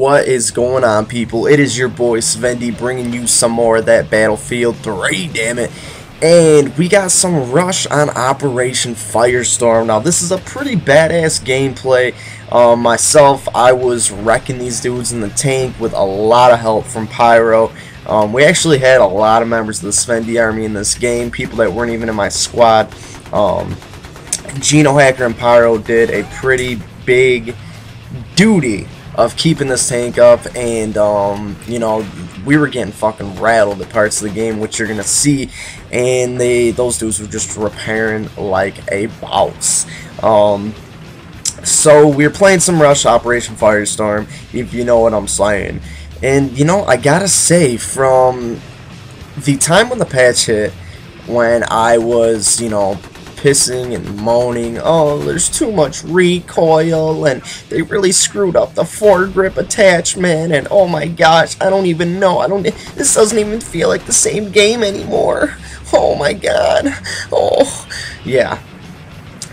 What is going on, people? It is your boy Sven-D bringing you some more of that Battlefield 3, damn it. And we got some rush on Operation Firestorm. Now, this is a pretty badass gameplay. Um, myself, I was wrecking these dudes in the tank with a lot of help from Pyro. Um, we actually had a lot of members of the Sven-D army in this game, people that weren't even in my squad. Um, Geno Hacker and Pyro did a pretty big duty of keeping this tank up and um, you know we were getting fucking rattled at parts of the game which you're gonna see. And they those dudes were just repairing like a boss. Um, so we are playing some rush operation firestorm if you know what i'm saying. And you know i gotta say from the time when the patch hit when i was you know pissing and moaning, oh, there's too much recoil, and they really screwed up the foregrip attachment, and oh my gosh, I don't even know, I don't, this doesn't even feel like the same game anymore. Oh my god, oh, yeah.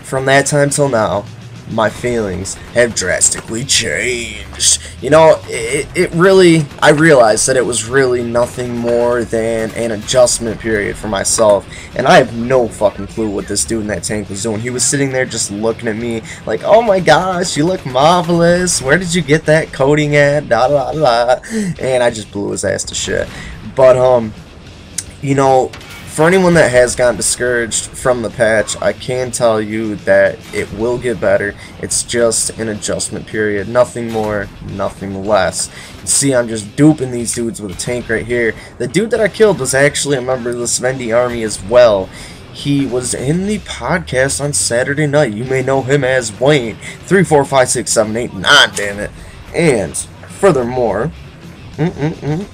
From that time till now, my feelings have drastically changed. You know, it, it really, I realized that it was really nothing more than an adjustment period for myself. And I have no fucking clue what this dude in that tank was doing. He was sitting there just looking at me like, oh my gosh, you look marvelous. Where did you get that coating at? Da da da. And I just blew his ass to shit. But, um, you know, for anyone that has gotten discouraged from the patch, I can tell you that it will get better. It's just an adjustment period. Nothing more, nothing less. See, I'm just duping these dudes with a tank right here. The dude that I killed was actually a member of the Sven-D army as well. He was in the podcast on Saturday night. You may know him as Wayne. 3, 4, 5, 6, 7, 8, 9, damn it. And, furthermore, mm -mm -mm,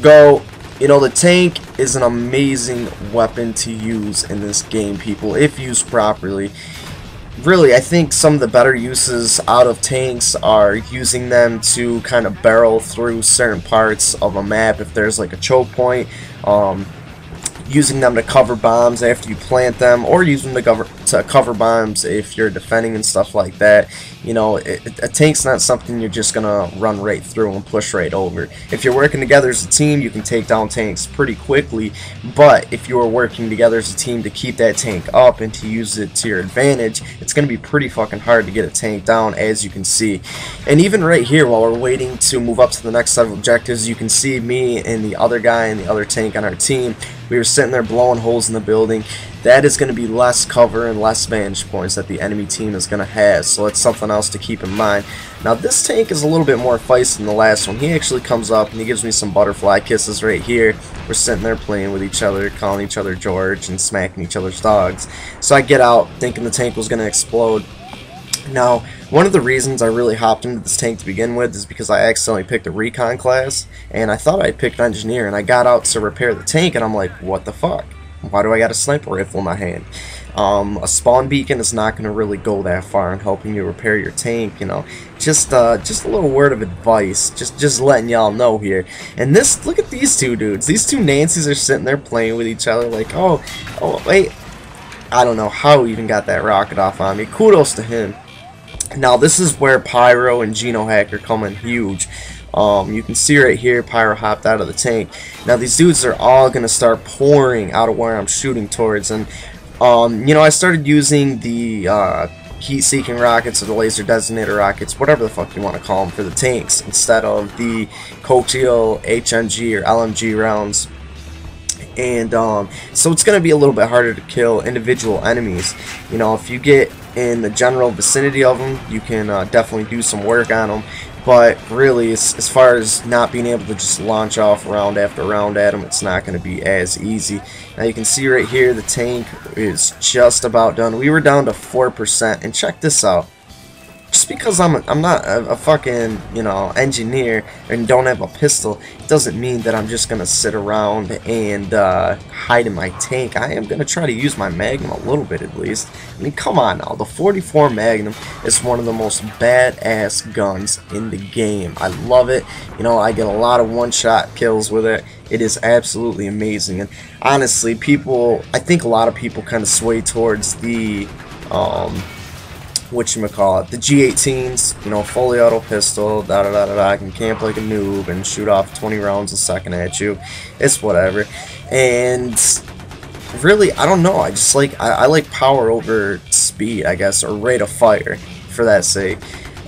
go you know, the tank is an amazing weapon to use in this game, people, if used properly. Really, I think some of the better uses out of tanks are using them to kind of barrel through certain parts of a map if there's like a choke point. Um, using them to cover bombs after you plant them, or using them to cover, to cover bombs if you're defending and stuff like that. You know, it, a tank's not something you're just going to run right through and push right over. If you're working together as a team, you can take down tanks pretty quickly, but if you are working together as a team to keep that tank up and to use it to your advantage, it's going to be pretty fucking hard to get a tank down, as you can see. And even right here, while we're waiting to move up to the next set of objectives, you can see me and the other guy and the other tank on our team we were sitting there blowing holes in the building. That is going to be less cover and less vantage points that the enemy team is going to have, so it's something else to keep in mind. Now this tank is a little bit more feisty than the last one. He actually comes up and he gives me some butterfly kisses right here. We're sitting there playing with each other, calling each other George and smacking each other's dogs. So I get out thinking the tank was going to explode. Now, one of the reasons I really hopped into this tank to begin with is because I accidentally picked a recon class, and I thought I picked engineer, and I got out to repair the tank, and I'm like, what the fuck? Why do I got a sniper rifle in my hand? Um, a spawn beacon is not going to really go that far in helping you repair your tank, you know. Just uh, just a little word of advice, just just letting y'all know here. And this, look at these two dudes. These two Nancys are sitting there playing with each other like, oh, oh, wait. I don't know how he even got that rocket off on me. Kudos to him. Now this is where Pyro and Geno Hacker come in huge. Um, you can see right here, Pyro hopped out of the tank. Now these dudes are all going to start pouring out of where I'm shooting towards. And, um, you know, I started using the uh, heat-seeking rockets or the laser designator rockets, whatever the fuck you want to call them, for the tanks instead of the Coaxial HMG or LMG rounds and um, so it's going to be a little bit harder to kill individual enemies. You know, if you get in the general vicinity of them, you can uh, definitely do some work on them. But really, as, as far as not being able to just launch off round after round at them, it's not going to be as easy. Now you can see right here, the tank is just about done. We were down to 4%, and check this out just because I'm a, I'm not a, a, fucking you know engineer and don't have a pistol doesn't mean that I'm just gonna sit around and uh, hide in my tank. I am gonna try to use my Magnum a little bit at least. I mean, come on now, the 44 Magnum is one of the most badass guns in the game. I love it. You know, I get a lot of one-shot kills with it. It is absolutely amazing. And honestly, people, I think a lot of people kind of sway towards the um, what you call it, the G18s, you know, fully auto pistol, da da da da da, I can camp like a noob and shoot off 20 rounds a second at you. It's whatever. And really, I don't know. I just like I, I like power over speed, I guess, or rate of fire for that sake.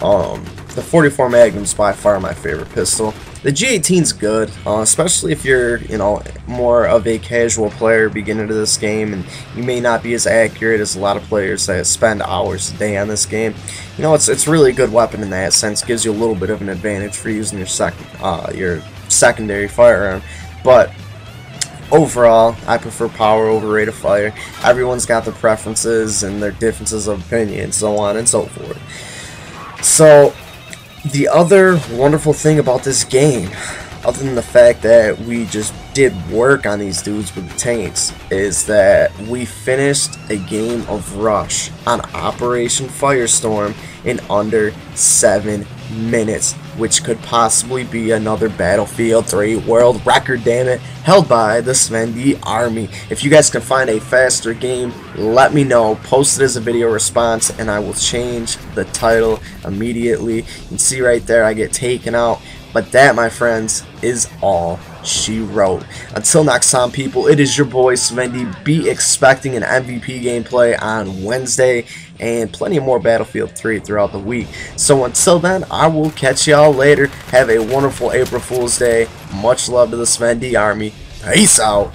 Um, the 44 Magnum's by far my favorite pistol. The G18 is good, uh, especially if you're, you know, more of a casual player beginning to this game, and you may not be as accurate as a lot of players that spend hours a day on this game. You know, it's it's really a good weapon in that sense. Gives you a little bit of an advantage for using your second uh, your secondary firearm, but overall, I prefer power over rate of fire. Everyone's got their preferences and their differences of opinion, so on and so forth. So, the other wonderful thing about this game, other than the fact that we just did work on these dudes with the tanks, is that we finished a game of Rush on Operation Firestorm in under 7 minutes, which could possibly be another Battlefield 3 world record, damn it, held by the Sven Army. If you guys can find a faster game, let me know. Post it as a video response, and I will change the title immediately. You can see right there, I get taken out. But that, my friends, is all she wrote. Until next time, people, it is your boy Sven-D. Be expecting an MVP gameplay on Wednesday and plenty more Battlefield 3 throughout the week. So until then, I will catch y'all later. Have a wonderful April Fool's Day. Much love to the Sven-D Army. Peace out.